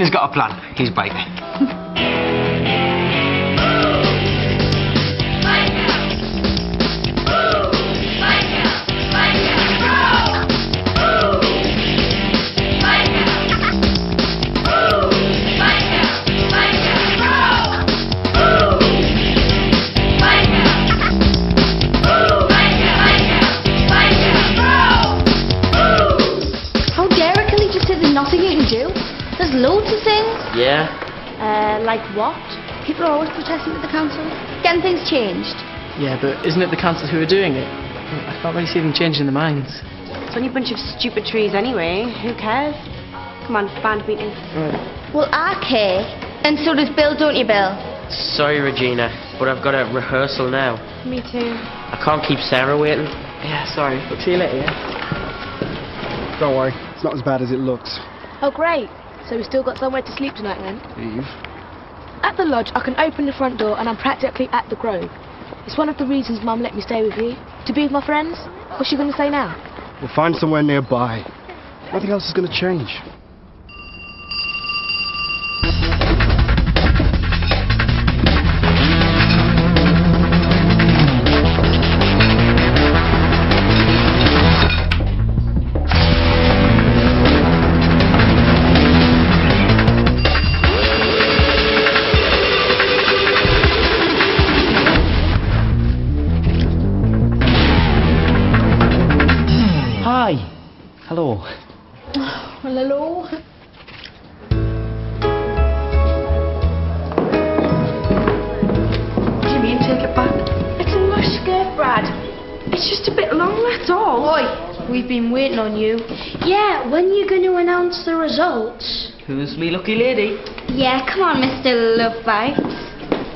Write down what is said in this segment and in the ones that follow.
He's got a plan. He's biting. loads of things. Yeah? Uh, like what? People are always protesting at the council. Getting things changed. Yeah, but isn't it the council who are doing it? I can't really see them changing their minds. It's only a bunch of stupid trees anyway. Who cares? Come on, band meeting. Right. Well, I care. And so does Bill, don't you, Bill? Sorry, Regina, but I've got a rehearsal now. Me too. I can't keep Sarah waiting. Yeah, sorry. But see you later, yeah? Don't worry, it's not as bad as it looks. Oh, great. So we've still got somewhere to sleep tonight then? Eve? At the lodge, I can open the front door and I'm practically at the Grove. It's one of the reasons Mum let me stay with you. To be with my friends? What's she going to say now? We'll find somewhere nearby. Nothing else is going to change. Who's me lucky lady? Yeah, come on, Mr. Love Bites.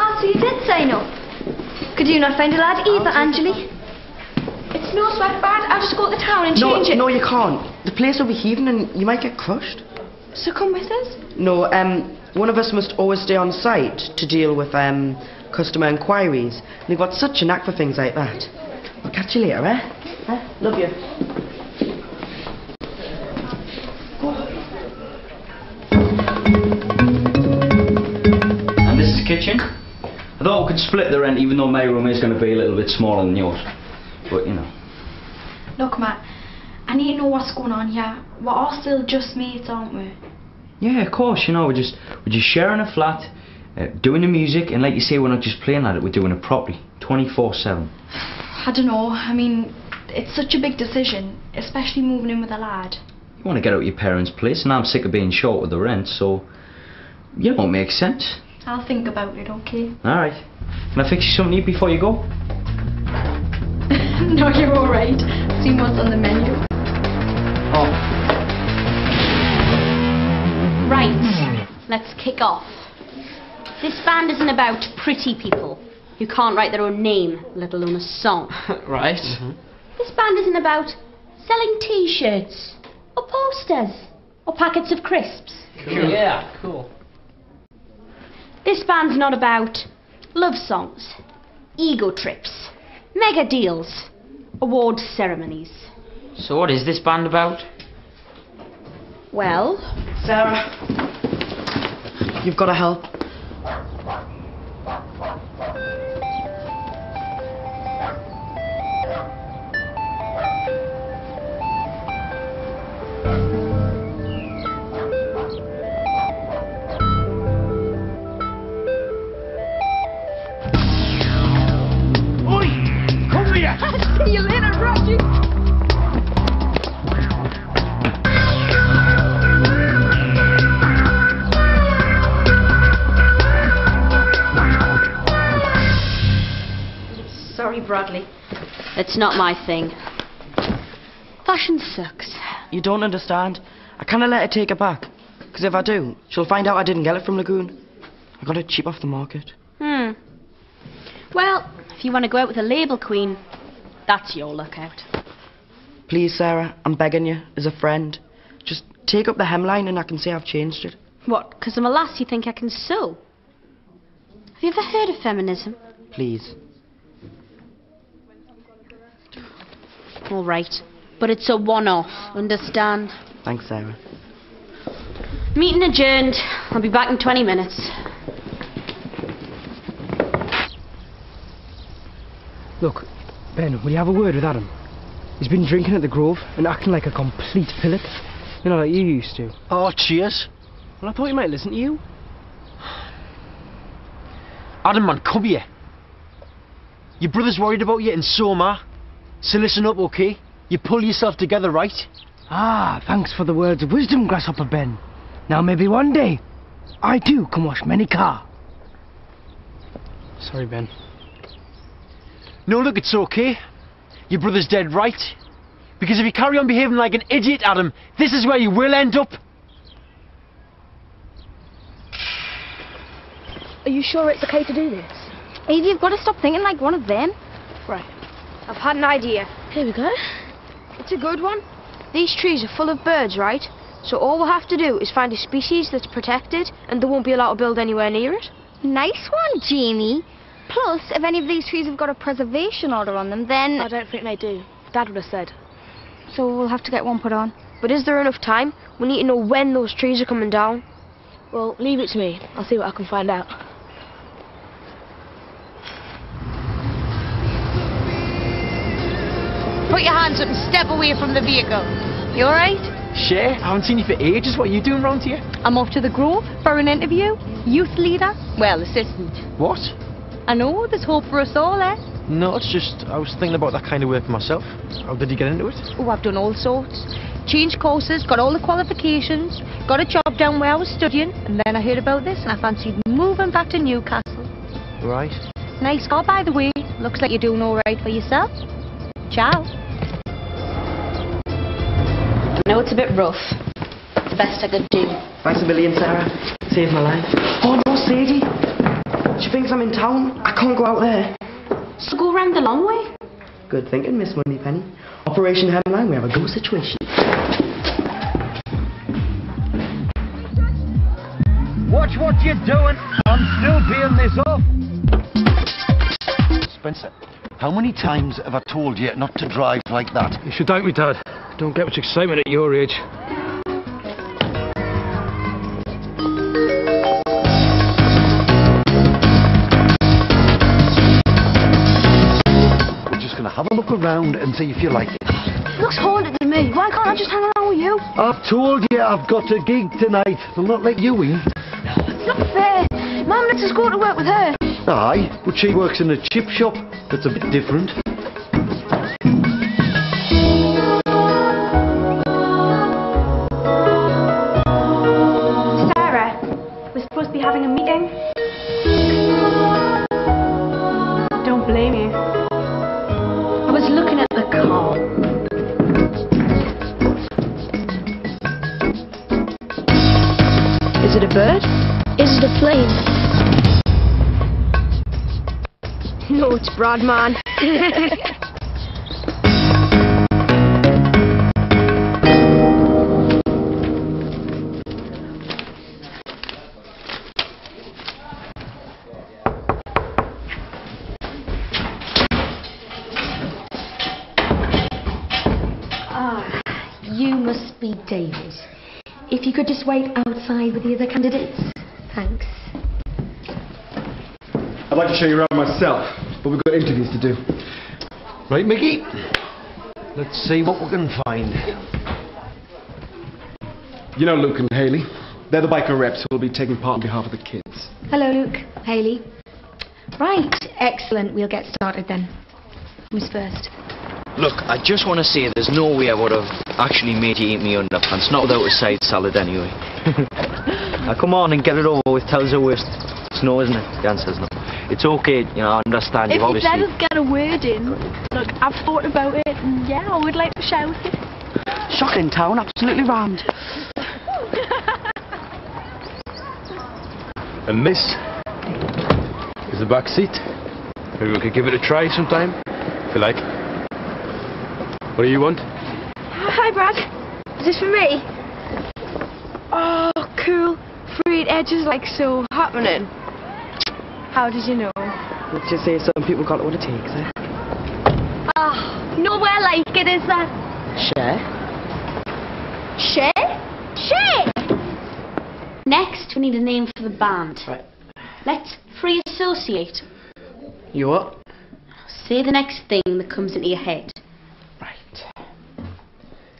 Ah, so you did sign up. Could you not find a lad either, Anjali? It's no sweat, Brad. I'll just go to the town and No, change it. no, you can't. The place will be heaving and you might get crushed. So come with us. No, um, one of us must always stay on site to deal with um, customer inquiries. We've got such a knack for things like that. I'll catch you later, eh? eh? Love you. Could split the rent even though my room is going to be a little bit smaller than yours. But, you know. Look, Matt, I need to know what's going on here. We're all still just mates, aren't we? Yeah, of course, you know, we're just, we're just sharing a flat, uh, doing the music, and like you say, we're not just playing at it, we're doing it properly. 24-7. I don't know. I mean, it's such a big decision, especially moving in with a lad. You want to get out of your parents' place, and I'm sick of being short with the rent, so... You know, it makes sense. I'll think about it, okay? Alright. Can I fix you something to eat before you go? no, you're alright. See what's on the menu. Oh. Right, let's kick off. This band isn't about pretty people who can't write their own name, let alone a song. right. Mm-hmm. This band isn't about selling t-shirts, or posters, or packets of crisps. Yeah, cool. This band's not about love songs, ego trips, mega deals, award ceremonies. So what is this band about? Well, Sarah, you've got to help. Sorry, Bradley. It's not my thing. Fashion sucks. You don't understand. I can't let her take it back. Because if I do, she'll find out I didn't get it from Lagoon. I got it cheap off the market. Hmm. Well, if you want to go out with a label queen, that's your lookout. Please, Sarah, I'm begging you, as a friend. Just take up the hemline and I can say I've changed it. What, because I'm a lass you think I can sew? Have you ever heard of feminism? Please. All right. But it's a one-off, understand? Thanks, Sarah. Meeting adjourned. I'll be back in 20 minutes. Look, Ben, will you have a word with Adam? He's been drinking at the Grove and acting like a complete Philip. You know, like you used to. Oh, cheers. Well, I thought he might listen to you. Adam, man, come here. Your brother's worried about you, and so am I. So listen up, okay? You pull yourself together, right? Ah, thanks for the words of wisdom, Grasshopper Ben. Now maybe one day, I too can wash many car. Sorry, Ben. No, look, it's okay. Your brother's dead right. Because if you carry on behaving like an idiot, Adam, this is where you will end up. Are you sure it's okay to do this? Evie, you've got to stop thinking like one of them. I've had an idea. Here we go. It's a good one. These trees are full of birds, right? So all we'll have to do is find a species that's protected and they won't be allowed to build anywhere near it. Nice one, Jamie. Plus, if any of these trees have got a preservation order on them, then... I don't think they do. Dad would have said. So we'll have to get one put on. But is there enough time? We need to know when those trees are coming down. Well, leave it to me. I'll see what I can find out. Put your hands up and step away from the vehicle. You alright? Sure, I haven't seen you for ages. What are you doing round here? I'm off to the Grove for an interview. Youth leader? Well, assistant. What? I know, there's hope for us all, eh? No, it's just I was thinking about that kind of work myself. How did you get into it? Oh, I've done all sorts. Changed courses, got all the qualifications, got a job down where I was studying, and then I heard about this and I fancied moving back to Newcastle. Right. Nice car, by the way. Looks like you're doing all right for yourself. Ciao. I know it's a bit rough. It's the best I could do. Thanks a million, Sarah. Saved my life. Oh no, Sadie. She thinks I'm in town. I can't go out there. So go round the long way. Good thinking, Miss Moneypenny. Operation Hemline, we have a go situation. Watch what you're doing. I'm still paying this off. Spencer, how many times have I told you not to drive like that? You should thank me, Dad. Don't get much excitement at your age. We're just going to have a look around and see if you like it. Looks haunted to me. Why can't I just hang around with you? I've told you I've got a gig tonight. They'll not let you in. It's not fair. Mum lets us go to work with her. Aye, but she works in a chip shop. That's a bit different. No, it's Ah, you must be David. If you could just wait outside with the other candidates. Thanks. I'd like to show you around myself, but we've got interviews to do. Right, Mickey? Let's see what we can find. You know Luke and Haley. They're the Byker reps who will be taking part on behalf of the kids. Hello, Luke. Haley. Right, excellent. We'll get started then. Who's first? Look, I just want to say there's no way I would have actually made you eat me underpants, not without a side salad anyway. now come on and get it over with, tell us the worst. It's no, isn't it? The answer's no. It's okay, you know, I understand If you've you obviously... let us get a word in, look, I've thought about it, and yeah, I would like to shout it. Shocking town, absolutely rammed. And this is the back seat. Maybe we could give it a try sometime, if you like. What do you want? Hi, Brad. Is this for me? Oh, cool. Frayed edges like so happening. How did you know? Let's just say some people got what it takes, eh? Ah, nowhere like it, is there? Cher. Cher? Cher! Next, we need a name for the band. Right. Let's free associate. You what? Say the next thing that comes into your head. Right.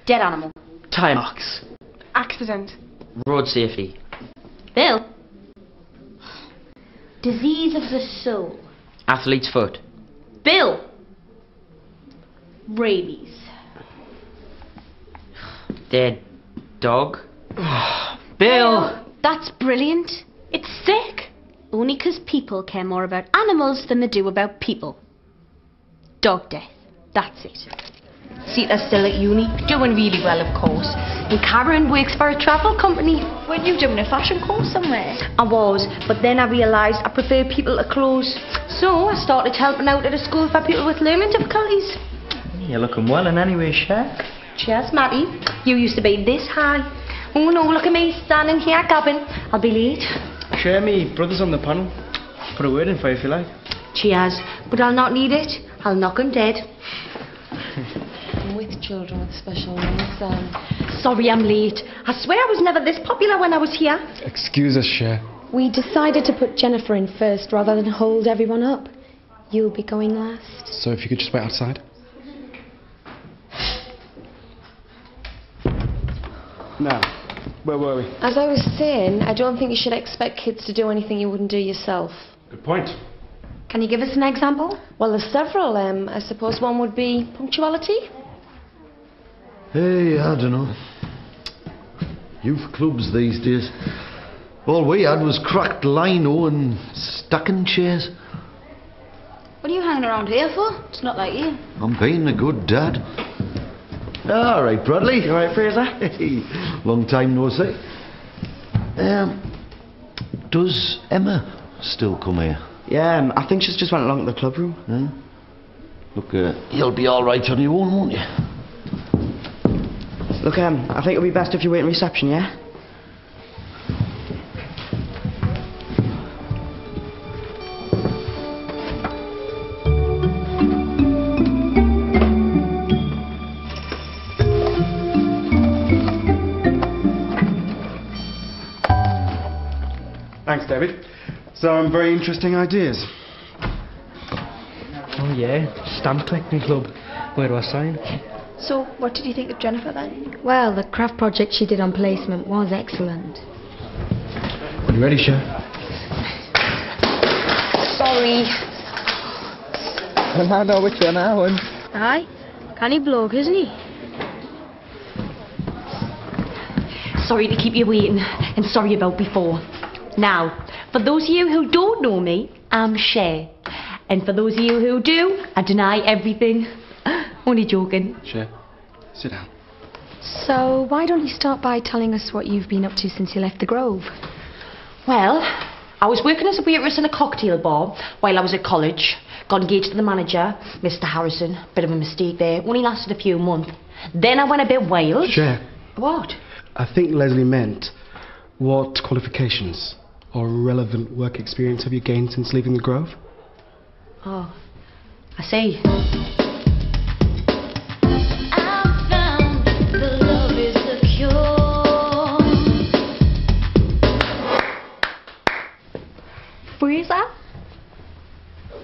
Dead animal. Tire marks. Accident. Road safety. Bill. Disease of the soul. Athlete's foot. Bill. Rabies. Dead dog. Bill. Oh, that's brilliant. It's sick. Only 'cause people care more about animals than they do about people. Dog death. That's it. Sita's still at uni, doing really well, of course. And Karen works for a travel company. Weren't you doing a fashion course somewhere? I was, but then I realised I prefer people to clothes. So I started helping out at a school for people with learning difficulties. You're looking well in any way, Cher. Cheers, Matty. You used to be this high. Oh no, look at me standing here gabbing. I'll be late. Cher me, brother's on the panel. Put a word in for you if you like. Cheers, but I'll not need it. I'll knock him dead. With children with special needs. Um, Sorry I'm late. I swear I was never this popular when I was here. Excuse us, Cher. we decided to put Jennifer in first rather than hold everyone up. You'll be going last. So if you could just wait outside. Now, where were we? As I was saying, I don't think you should expect kids to do anything you wouldn't do yourself. Good point. Can you give us an example? Well, there's several. Um, I suppose one would be punctuality. Hey, I don't know. Youth clubs these days. All we had was cracked lino and stacking chairs. What are you hanging around here for? It's not like you. I'm being a good dad. All right, Bradley. You all right, Fraser? Hey, long time no see. Um, does Emma still come here? Yeah, um, I think she's just went along to the club room. Hmm? Look, uh, you'll be all right on your own, won't you? Look, um, I think it'll be best if you wait in reception, yeah? Thanks, David. Some very interesting ideas. Oh yeah, stamp collecting club. Where do I sign? So, what did you think of Jennifer then? Well, the craft project she did on placement was excellent. Are you ready, Cher? Sorry. And I know which one I want. Aye. Canny bloke, isn't he? Sorry to keep you waiting, and sorry about before. Now, for those of you who don't know me, I'm Cher. And for those of you who do, I deny everything. Only joking. Cher, sit down. So, why don't you start by telling us what you've been up to since you left the Grove? Well, I was working as a waitress in a cocktail bar while I was at college. Got engaged to the manager, Mr. Harrison. Bit of a mistake there. Only lasted a few months. Then I went a bit wild. Cher, What? I think Leslie meant what qualifications or relevant work experience have you gained since leaving the Grove? Oh, I see.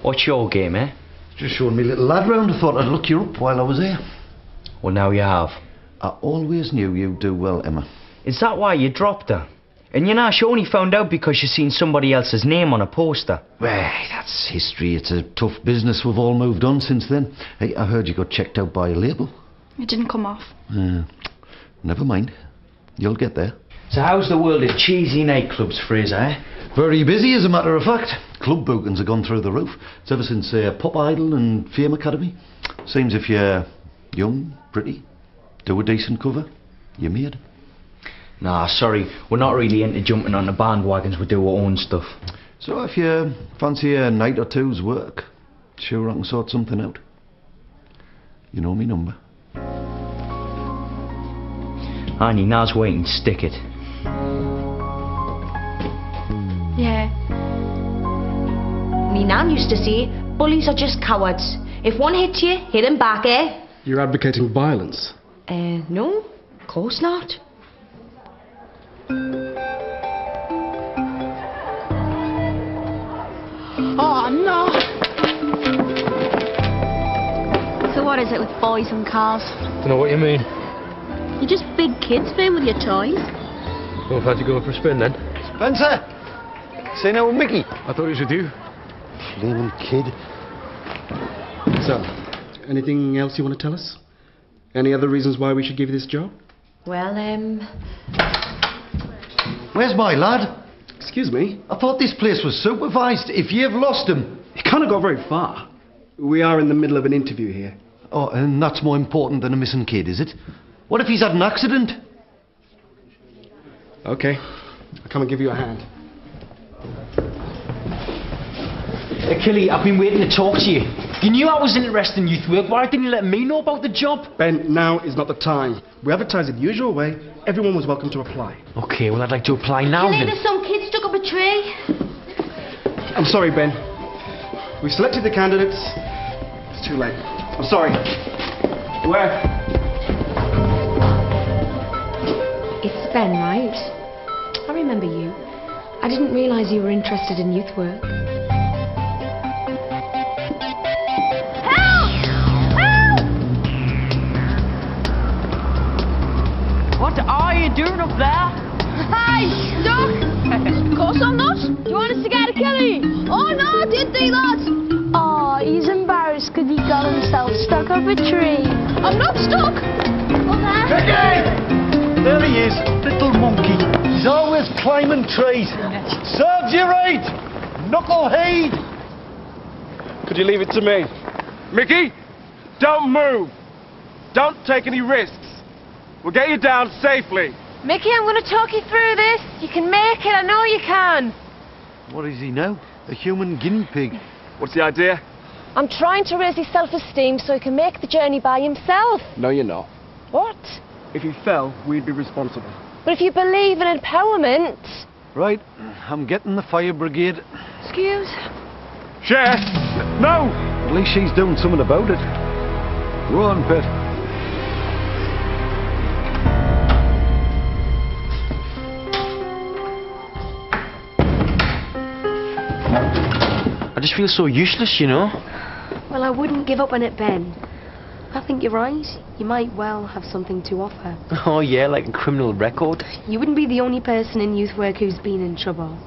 What's your game, eh? Just showing me little lad round. I thought I'd look you up while I was here. Well, now you have. I always knew you'd do well, Emma. Is that why you dropped her? And you know, she only found out because she seen somebody else's name on a poster. Well, that's history. It's a tough business. We've all moved on since then. Hey, I heard you got checked out by a label. It didn't come off. Uh, never mind. You'll get there. So how's the world of cheesy nightclubs, Fraser, eh? Very busy, as a matter of fact. Club bookings have gone through the roof. It's ever since uh, Pop Idol and Fame Academy. Seems if you're young, pretty, do a decent cover, you're made. Nah, sorry, we're not really into jumping on the bandwagons, we do our own stuff. So if you fancy a night or two's work, sure I can sort something out. You know me number. Annie, now's waiting, stick it. Yeah. Me nan used to say, bullies are just cowards. If one hits you, hit him back, eh? You're advocating violence? Uh, no, of course not. Oh, no. So what is it with boys and cars? Don't know what you mean. You're just big kids playing with your toys. Well, if I had to go for a spin then. Spencer! Say no with Mickey. I thought it was with you. Flaming kid. So, anything else you want to tell us? Any other reasons why we should give you this job? Well, um, Where's my lad? Excuse me? I thought this place was supervised. If you've lost him. You can't go very far. We are in the middle of an interview here. Oh, and that's more important than a missing kid, is it? What if he's had an accident? Okay. I'll come and give you a hand. Achille, I've been waiting to talk to you. You knew I was interested in youth work. Why didn't you let me know about the job? Ben, now is not the time. We advertise it the usual way. Everyone was welcome to apply. Okay, well, I'd like to apply now Achille, then. there's some kid stuck up a tree. I'm sorry, Ben. We've selected the candidates. It's too late. I'm sorry. Where? it's Ben, right? I remember you. I didn't realise you were interested in youth work. What are you doing up there? Hi, stuck? of course I'm not. Do you want us to get a Kelly? Oh no, didn't think that. Oh, he's embarrassed because he got himself stuck up a tree. I'm not stuck. Mickey! There he is, little monkey. He's always climbing trees. Serves you right, knucklehead. Could you leave it to me? Mickey, don't move. Don't take any risks. We'll get you down safely. Mickey, I'm going to talk you through this. You can make it, I know you can. What is he now? A human guinea pig. What's the idea? I'm trying to raise his self-esteem so he can make the journey by himself. No, you're not. What? If he fell, we'd be responsible. But if you believe in empowerment... Right, I'm getting the fire brigade. Excuse? Cher! No! At least she's doing something about it. Go on, Pet. I just feel so useless, you know. Well, I wouldn't give up on it, Ben. I think you're right. You might well have something to offer. Oh, yeah, like a criminal record. You wouldn't be the only person in youth work who's been in trouble.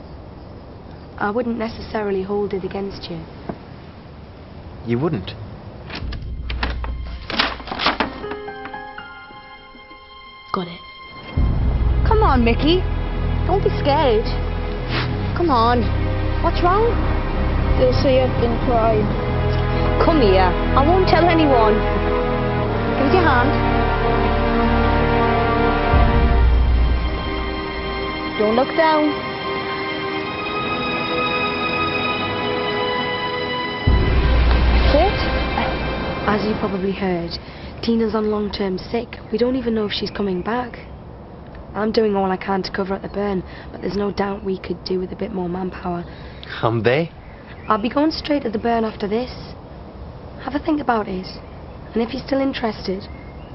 I wouldn't necessarily hold it against you. You wouldn't. Got it. Come on, Mickey. Don't be scared. Come on. What's wrong? They'll say I've been crying. Come here. I won't tell anyone. Your hand. Don't look down. Sit. As you probably heard, Tina's on long-term sick. We don't even know if she's coming back. I'm doing all I can to cover up the burn, but there's no doubt we could do with a bit more manpower. I'm there. I'll be going straight to the burn after this. Have a think about it. And if you're still interested,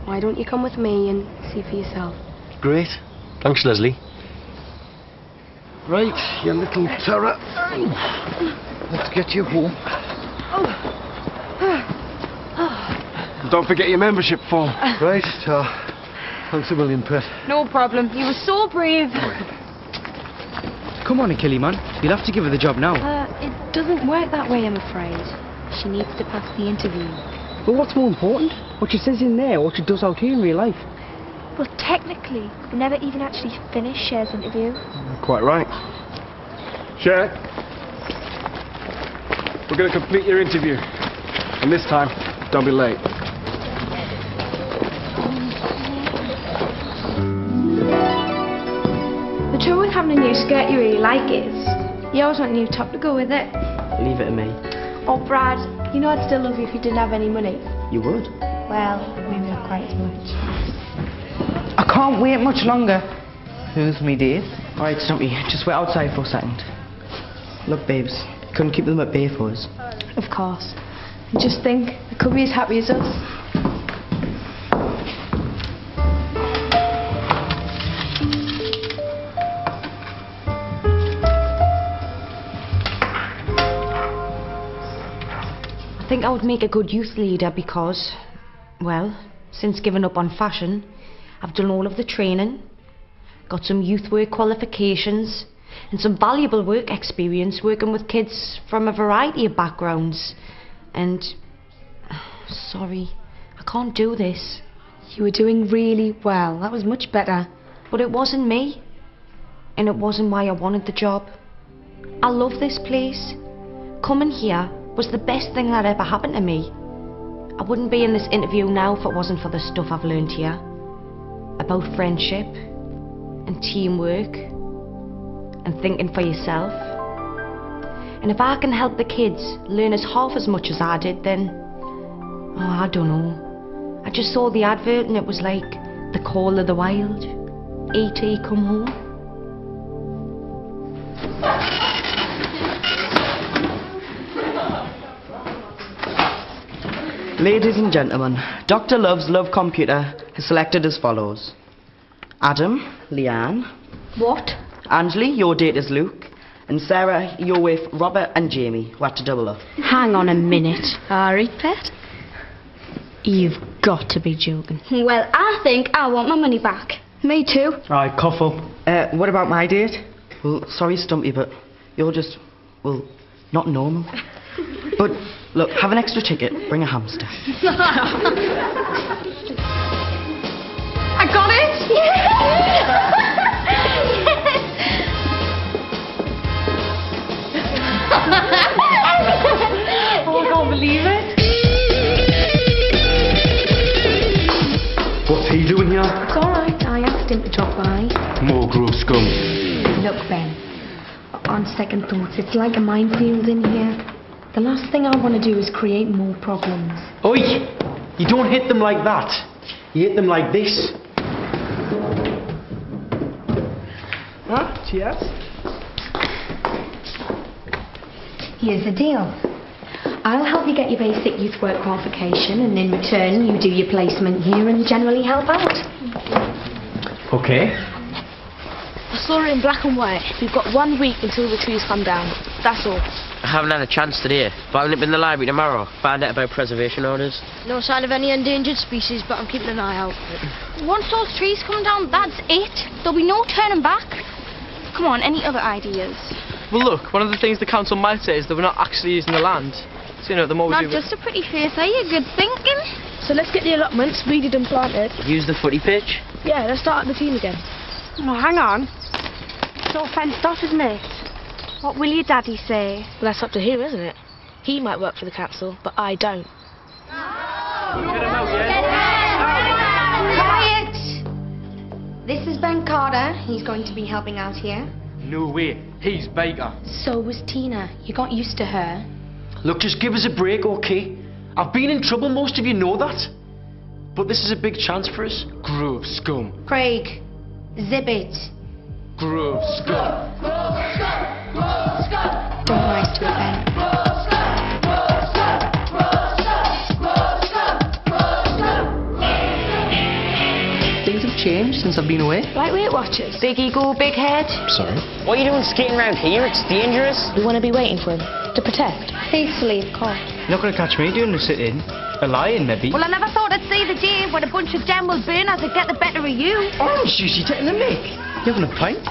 why don't you come with me and see for yourself? Great. Thanks, Leslie. Right, you little terror. Let's get you home. Don't forget your membership form. Right, uh, thanks a million, Pet. No problem. You were so brave. Come on, Achille, man. You'll have to give her the job now. Uh, it doesn't work that way, I'm afraid. She needs to pass the interview. But what's more important? What she says in there, or what she does out here in real life? Well, technically, we never even actually finished Cher's interview. Mm, quite right. Cher, we're going to complete your interview. And this time, don't be late. The trouble with having a new skirt you really like is you always want a new top to go with it. Leave it to me. Oh, Brad, you know I'd still love you if you didn't have any money. You would? Well, maybe not quite as much. I can't wait much longer. Who's me, Dave? Alright, Stumpy, just wait outside for a second. Look, babes, couldn't keep them at bay for us. Of course. And just think, they could be as happy as us. Think I would make a good youth leader because Well, since giving up on fashion, I've done all of the training, got some youth work qualifications, and some valuable work experience working with kids from a variety of backgrounds. And. Sorry, I can't do this. You were doing really well. That was much better. But it wasn't me. And it wasn't why I wanted the job. I love this place. Coming here was the best thing that ever happened to me. I wouldn't be in this interview now if it wasn't for the stuff I've learned here. About friendship and teamwork and thinking for yourself. And if I can help the kids learn as half as much as I did, then. Oh, I don't know. I just saw the advert and it was like the call of the wild. E.T. come home. Ladies and gentlemen, Dr. Love's Love Computer has selected as follows. Adam, Leanne. What? Anjali, your date is Luke. And Sarah, you're with Robert and Jamie, who had to double up. Hang on a minute. Alright, pet. You've got to be joking. Well, I think I want my money back. Me too. Right, cough up. Uh, what about my date? Well, sorry, Stumpy, but you're just, well, not normal. but, look, have an extra ticket, bring a hamster. I got it! oh, I can't believe it. What's he doing here? It's alright, I asked him to drop by. More grove scum. Look, Ben, on second thoughts, it's like a minefield in here. The last thing I want to do is create more problems. Oi! You don't hit them like that. You hit them like this. Huh? Cheers. Here's the deal. I'll help you get your basic youth work qualification, and in return, you do your placement here and generally help out. Okay. I saw it in black and white. We've got one week until the trees come down. That's all. I haven't had a chance today, but I'll nip in the library tomorrow. Find out about preservation orders. No sign of any endangered species, but I'm keeping an eye out. Once those trees come down, that's it. There'll be no turning back. Come on, any other ideas? Well, look, one of the things the council might say is that we're not actually using the land. So, you know, the more we Not do... just a pretty face, are you? Good thinking. So let's get the allotments weeded and planted. Use the footy pitch. Yeah, let's start the team again. Oh, hang on. It's all fenced off, isn't it? What will your daddy say? Well, that's up to him, isn't it? He might work for the council, but I don't. Quiet! This is Ben Carter. He's going to be helping out here. No way. He's Baker. So was Tina. You got used to her. Look, just give us a break, okay? I've been in trouble, most of you know that. But this is a big chance for us. Grove scum. Craig, zip it. Grove scum. Don't rise to it, Things have changed since I've been away. Lightweight Weight Watchers. Big ego, big head. Sorry? What are you doing skating around here? It's dangerous. We want to be waiting for him. To protect. Faithfully, of course. You're not going to catch me doing the sit-in. A lion, maybe. Well, I never thought I'd see the day when a bunch of them will burn as I get the better of you. Oh, Susie, taking the mic. You having a pint?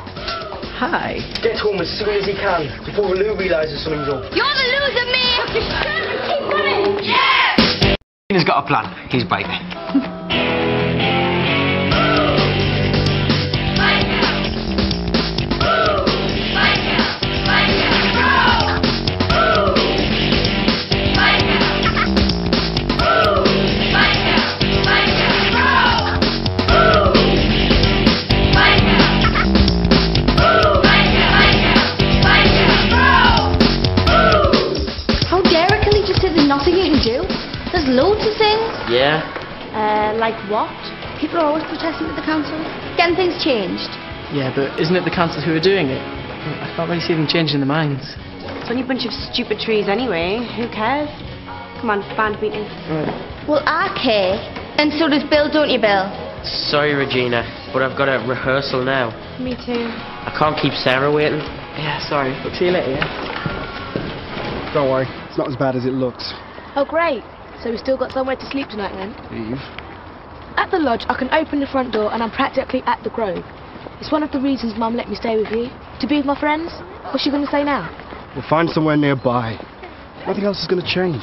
Hi. Get home as soon as he can, before Lou realises something's up. You're the loser, mate. Keep running. Yeah. He's got a plan. He's biting. protesting at the council. Getting things changed. Yeah, but isn't it the council who are doing it? I can't really see them changing their minds. It's only a bunch of stupid trees anyway. Who cares? Come on, band meeting. Well, I care. And so does Bill, don't you, Bill? Sorry, Regina, but I've got a rehearsal now. Me too. I can't keep Sarah waiting. Yeah, sorry. But see you later, yeah? Don't worry, it's not as bad as it looks. Oh, great. So we still got somewhere to sleep tonight then? Eve? At the lodge, I can open the front door and I'm practically at the Grove. It's one of the reasons Mum let me stay with you. To be with my friends. What's she going to say now? We'll find somewhere nearby. Nothing else is going to change.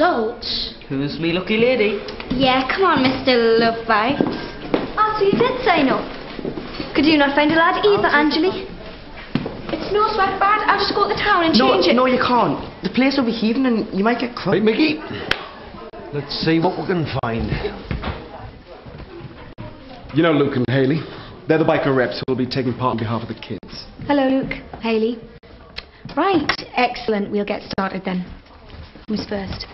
Results? Who's me lucky lady? Yeah, come on, Mr. Lovebite. Oh, so you did sign up. Could you not find a lad either, Anjali? It's no sweat, Brad. I'll just go to the town and No, change it. no, you can't. The place will be heaving and you might get crushed. Right, Mickey. Let's see what we can find. You know Luke and Haley. They're the Byker reps who will be taking part on behalf of the kids. Hello, Luke. Haley. Right, excellent. We'll get started then. Who's first?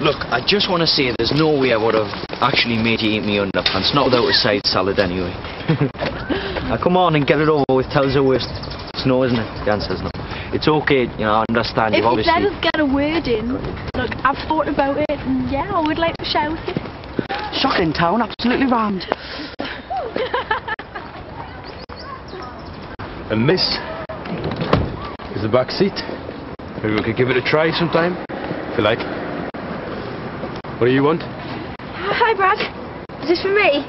Look, I just want to say there's no way I would have actually made you eat me underpants, not without a side salad anyway. now uh, come on and get it over with, tell us the worst. It's no, isn't it? The answer's no. It's okay, you know, I understand If you've you obviously... let us get a word in, look, I've thought about it, and yeah, I would like to shout it. Shocking town, absolutely rammed. And this is the back seat. Maybe we could give it a try sometime, if you like. What do you want? Hi, Brad. Is this for me?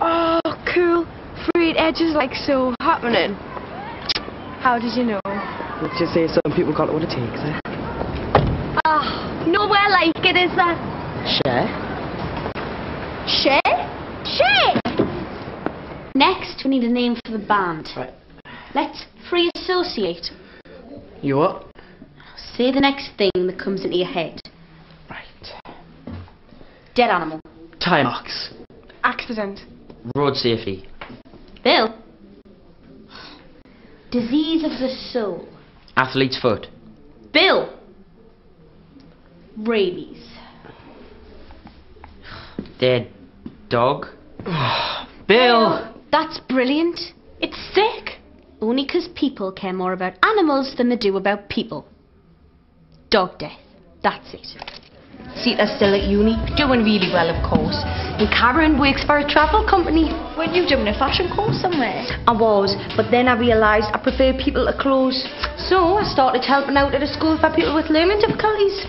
Oh, cool. Frayed edges like so happening. How did you know? Let's just say some people got what it takes, eh? Ah, nowhere like it, is there? Cher. Cher? Cher! Next, we need a name for the band. Right. Let's free associate. You what? Say the next thing that comes into your head. Right. Dead animal. Time box. Accident. Road safety. Bill. Disease of the soul. Athlete's foot. Bill. Rabies. Dead dog. Bill. That's brilliant. It's sick. Only 'cause people care more about animals than they do about people. Dog death. That's it. Sita's still at uni, doing really well, of course. And Karen works for a travel company. Weren't you doing a fashion course somewhere? I was, but then I realised I prefer people to clothes. So I started helping out at a school for people with learning difficulties.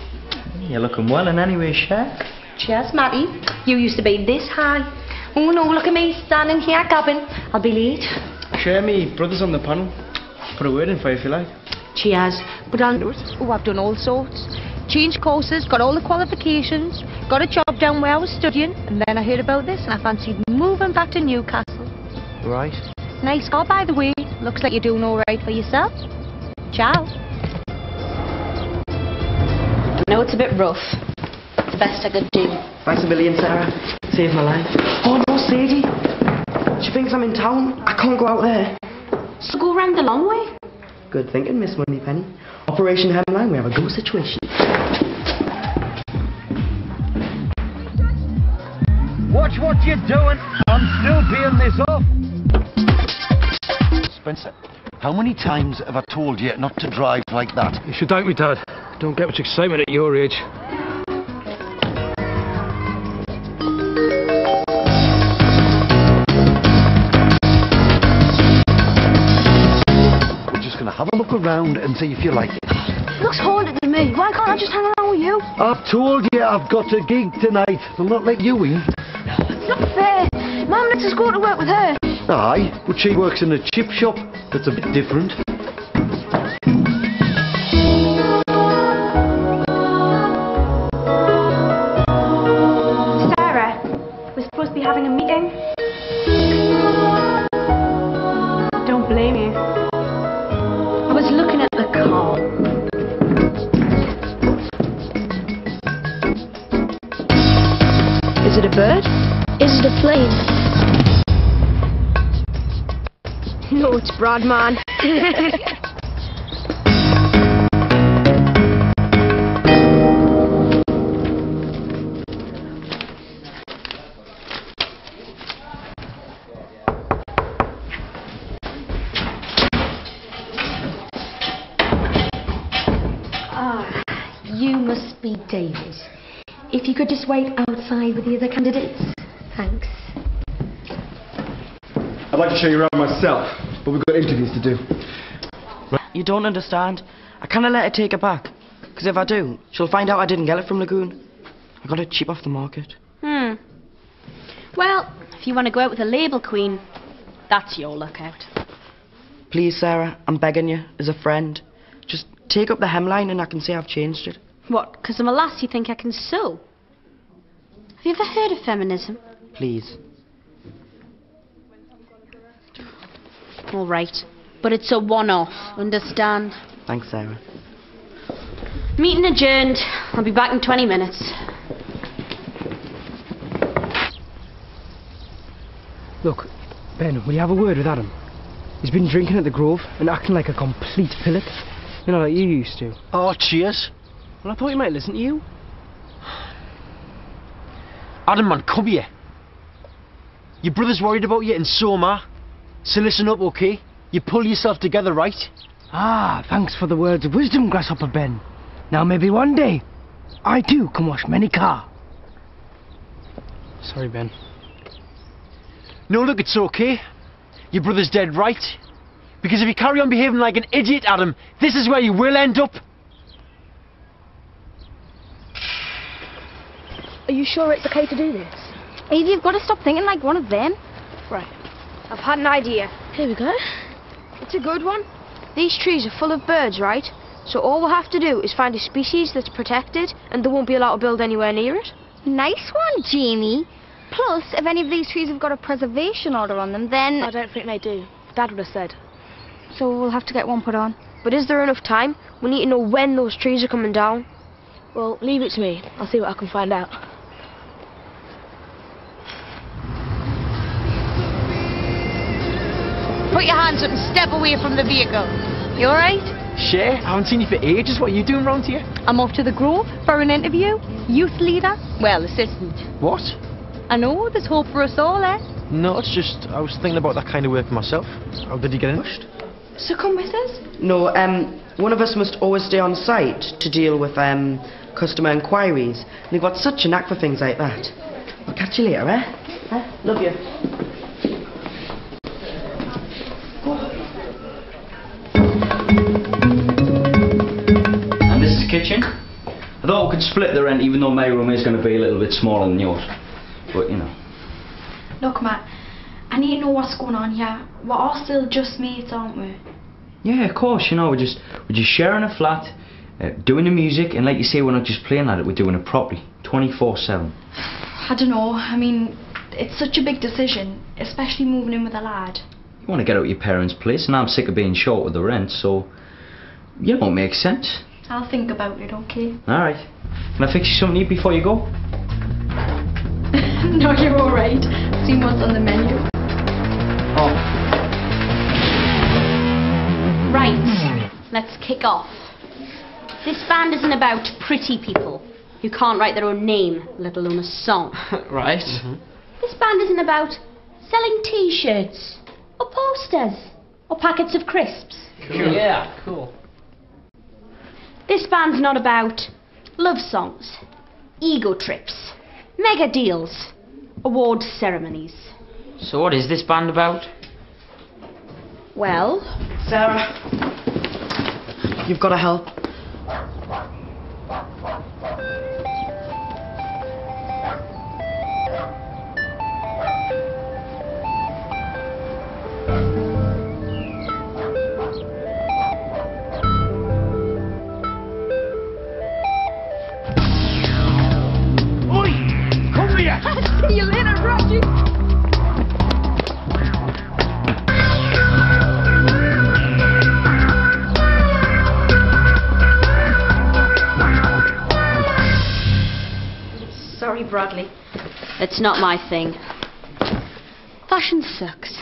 You're looking well in any way, Cher. Cheers, Matty. You used to be this high. Oh no, look at me standing here gabbing. I'll be late. Cher me, brothers on the panel. Put a word in for you if you like. Cheers. But I'll Oh, I've done all sorts. Changed courses, got all the qualifications, got a job down where I was studying, and then I heard about this and I fancied moving back to Newcastle. Right. Nice car, by the way. Looks like you're doing all right for yourself. Ciao. I know it's a bit rough. It's the best I could do. Thanks a million, Sarah. Saved my life. Oh no, Sadie. She thinks I'm in town. I can't go out there. So go round the long way. Good thinking, Miss Wendy Moneypenny. Operation Hemline, we have a go situation. Watch what you're doing. I'm still paying this off. Spencer, how many times have I told you not to drive like that? You should thank me, Dad. Don't get much excitement at your age. Around and see if you like it. Looks haunted to me. Why can't I just hang around with you? I've told you I've got a gig tonight. I'll not let you in. It's not fair. Mum lets us go to work with her. Aye, but she works in a chip shop. That's a bit different. No, it's Brad, man. Ah, you must be David. If you could just wait outside with the other candidates. Thanks. I'd like to show you around myself, but we've got interviews to do. You don't understand. I kind of let her take it back. Because if I do, she'll find out I didn't get it from Lagoon. I got it cheap off the market. Hmm. Well, if you want to go out with a label queen, that's your lookout. Please, Sarah, I'm begging you, as a friend. Just take up the hemline and I can say I've changed it. What, because I'm a lass you think I can sew? Have you ever heard of feminism? Please. All right. But it's a one-off, understand? Thanks, Sarah. Meeting adjourned. I'll be back in 20 minutes. Look, Ben, will you have a word with Adam? He's been drinking at the Grove and acting like a complete pillock. You know, like you used to. Oh, cheers. Well, I thought he might listen to you. Adam, man, come here. Your brother's worried about you and so am I. So listen up, okay? You pull yourself together, right? Ah, thanks for the words of wisdom, Grasshopper Ben. Now maybe one day, I too can wash many car. Sorry, Ben. No, look, it's okay. Your brother's dead right. Because if you carry on behaving like an idiot, Adam, this is where you will end up. Are you sure it's okay to do this? Evie, you've got to stop thinking like one of them. Right. I've had an idea. Here we go. It's a good one. These trees are full of birds, right? So all we'll have to do is find a species that's protected and they won't be allowed to build anywhere near it. Nice one, Jamie. Plus, if any of these trees have got a preservation order on them, then... I don't think they do. Dad would have said. So we'll have to get one put on. But is there enough time? We need to know when those trees are coming down. Well, leave it to me. I'll see what I can find out. Put your hands up and step away from the vehicle. You alright? Sure, I haven't seen you for ages. What are you doing round here? I'm off to the Grove for an interview. Youth leader? Well, assistant. What? I know, there's hope for us all, eh? No, it's just, I was thinking about that kind of work myself. How did you get in? So come with us? No, um, one of us must always stay on site to deal with um, customer inquiries. And they've got such a knack for things like that. I'll catch you later, eh? eh? Love you. Split the rent even though my room is going to be a little bit smaller than yours. But, you know. Look, Matt, I need to know what's going on here. We're all still just mates, aren't we? Yeah, of course, you know, we're just, we're just sharing a flat, uh, doing the music, and like you say, we're not just playing at it, we're doing it properly, 24-7. I don't know. I mean, it's such a big decision, especially moving in with a lad. You want to get out of your parents' place, and I'm sick of being short with the rent, so, you know, it makes sense. I'll think about it, okay? Alright. Can I fix you something to eat before you go? no, you're alright. See what's on the menu. Oh. Right, let's kick off. This band isn't about pretty people who can't write their own name, let alone a song. right. Mm-hmm. This band isn't about selling t-shirts, or posters, or packets of crisps. Cool. Yeah, cool. This band's not about love songs, ego trips, mega deals, award ceremonies. So what is this band about? Well, Sarah, you've got to help. Bradley. It's not my thing. Fashion sucks.